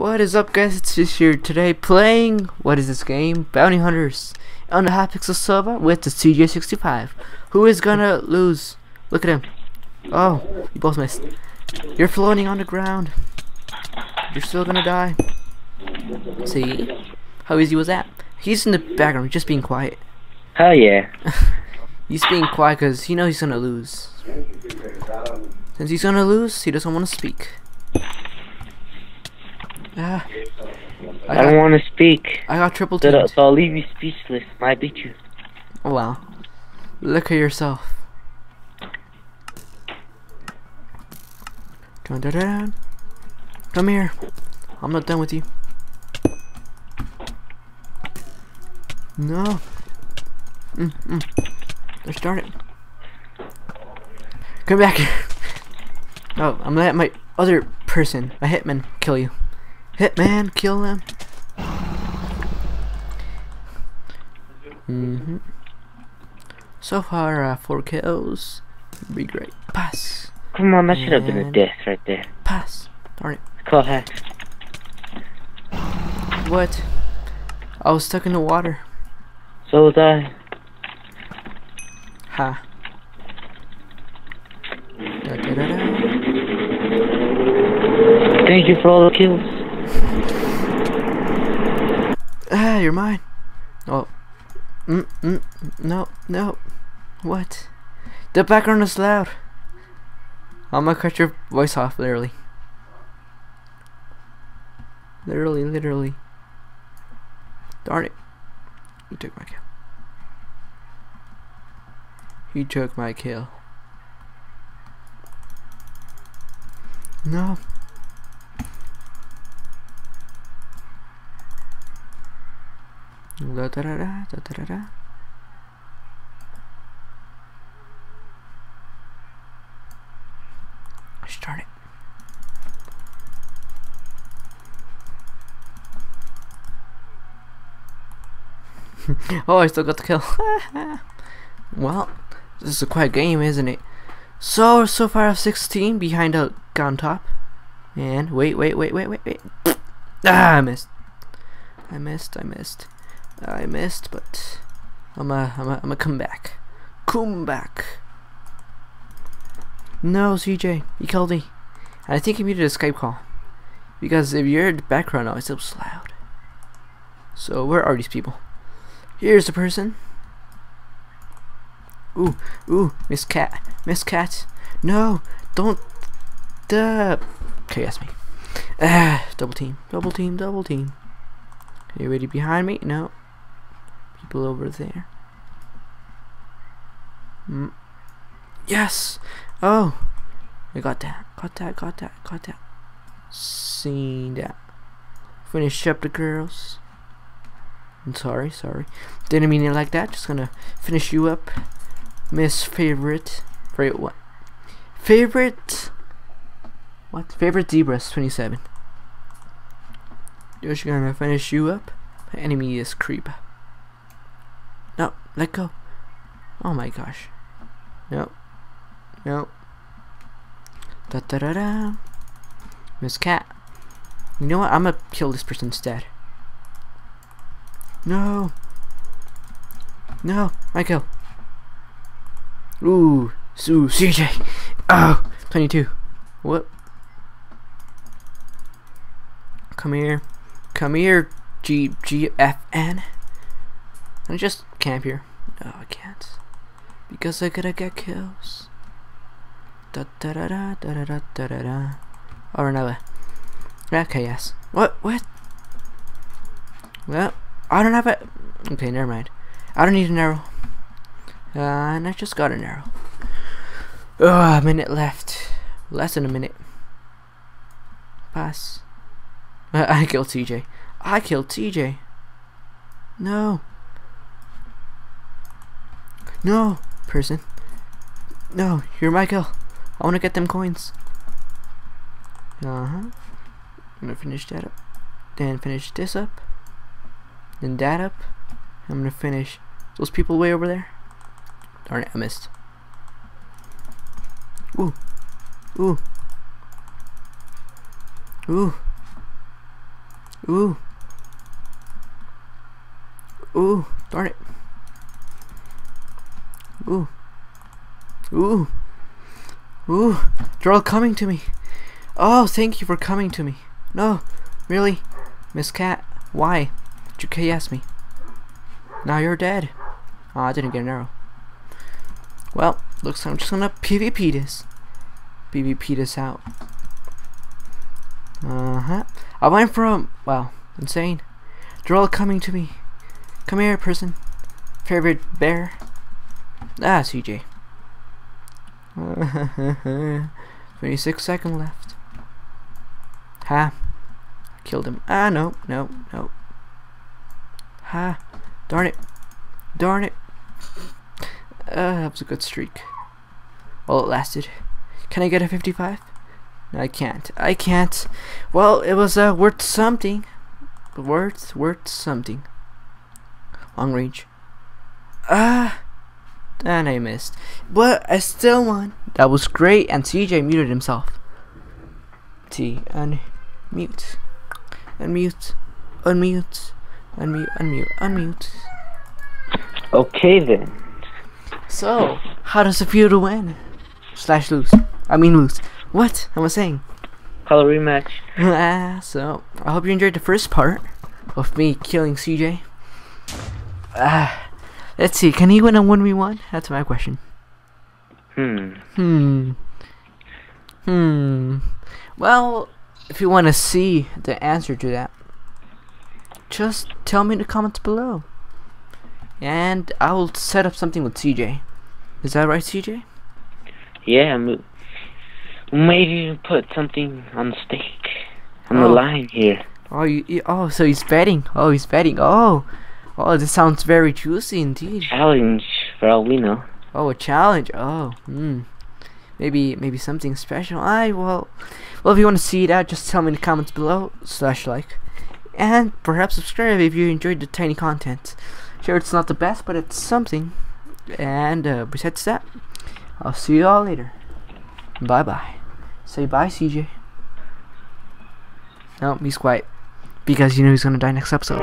What is up guys, it's just here today playing, what is this game? Bounty Hunters on the Hypixel server with the CJ65. Who is gonna lose? Look at him. Oh, you both missed. You're floating on the ground. You're still gonna die. See? How easy was that? He's in the background, just being quiet. Hell yeah. He's being quiet because he knows he's gonna lose. Since he's gonna lose, he doesn't want to speak. Ah, I I don't want to speak. I got triple So, teamed. so I'll leave you speechless. I beat you. Oh well. Look at yourself. Dun, dun, dun. Come here. I'm not done with you. No. Mm, mm. Let's start it. Come back here. Oh, I'm gonna let my other person, my hitman, kill you. Hitman, kill them. Mm-hmm. So far, uh, four kills. Be great. Pass. Come on, that should have been a death right there. Pass. Darn it. Call hacks. What? I was stuck in the water. So was I. Ha. Da, da, da. Thank you for all the kills. Ah, you're mine. Oh. Mm, mm, no, no. What? The background is loud. I'm gonna cut your voice off, literally. Literally, literally. Darn it. He took my kill. He took my kill. No. Da da da da da da da. Start it. oh, I still got the kill. well, this is a quiet game, isn't it? So, so far I have 16 behind a guy on top. And, wait, wait, wait, wait, wait, wait. Ah, I missed. I missed, I missed. I missed, but I'm a, I'm a, I'm a comeback. Come back. No, CJ, you killed me. And I think he muted a Skype call. Because if you're in the background noise, it was loud. So where are these people? Here's the person. Ooh, ooh, Miss Cat, Miss Cat. No, don't. Duh. Okay, that's me. Ah, double team, double team, double team. Anybody behind me? No. People over there. Mm. Yes! Oh! I got that. Got that, got that, got that. Seen that. Finish up the girls. I'm sorry, sorry. Didn't mean it like that. Just gonna finish you up. Miss Favorite. Favorite what? Favorite. What? Favorite Zebras 27. Just gonna finish you up. My enemy is creep. Let go. Oh my gosh. Nope. Nope. Da da da da. Miss Cat. You know what? I'm gonna kill this person instead. No. No, Michael. Ooh, Sue, CJ. Oh, 22. What? Come here. Come here, G G F N. I just camp here. No, I can't. Because I gotta get kills. Da da da da da da da da da da. Or another. Okay, yes. What? What? Well, I don't have a. Okay, never mind. I don't need an arrow. Uh, and I just got an arrow. Oh, a minute left. Less than a minute. Pass. I killed TJ. I killed TJ. No. No, person. No, you're Michael. I want to get them coins. Uh huh. I'm gonna finish that up. Then finish this up. Then that up. I'm gonna finish those people way over there. Darn it, I missed. Ooh. Ooh. Ooh. Ooh. Ooh, darn it. Ooh. Ooh. Ooh. They're all coming to me. Oh, thank you for coming to me. No, really? Miss Cat, why did you KS me? Now you're dead. Oh, I didn't get an arrow. Well, looks like I'm just gonna PvP this. PvP this out. Uh-huh. I went from, well, insane. They're all coming to me. Come here, person. Favorite bear. Ah, CJ. 26 seconds left. Ha. Killed him. Ah, no, no, no. Ha. Darn it. Darn it. Uh, that was a good streak. Well, it lasted. Can I get a 55? No, I can't. I can't. Well, it was uh, worth something. Worth, worth something. Long range. Ah. And I missed. But I still won. That was great. And CJ muted himself. T. Unmute. Unmute. Unmute. Unmute. Unmute. Unmute. Okay then. So, how does it feel to win? Slash lose. I mean lose. What am I saying? Call a rematch. Ah, so, I hope you enjoyed the first part of me killing CJ. Ah, let's see. Can he win a 1v1? That's my question. Hmm. Hmm. Hmm. Well, if you want to see the answer to that, just tell me in the comments below. And I will set up something with CJ. Is that right, CJ? Yeah, m- maybe put something on the stake. On the Oh. line here. Oh, you, you, oh, so he's betting. Oh, he's betting. Oh, oh, this sounds very juicy indeed. Challenge, for all we know. Oh, a challenge. Oh, hmm. Maybe, maybe something special. I well, well, if you want to see that, just tell me in the comments below. Slash like, and perhaps subscribe if you enjoyed the tiny content. Sure, it's not the best, but it's something. And uh, besides that, I'll see you all later. Bye bye. Say bye, CJ. No, he's quiet because you know he's gonna die next episode.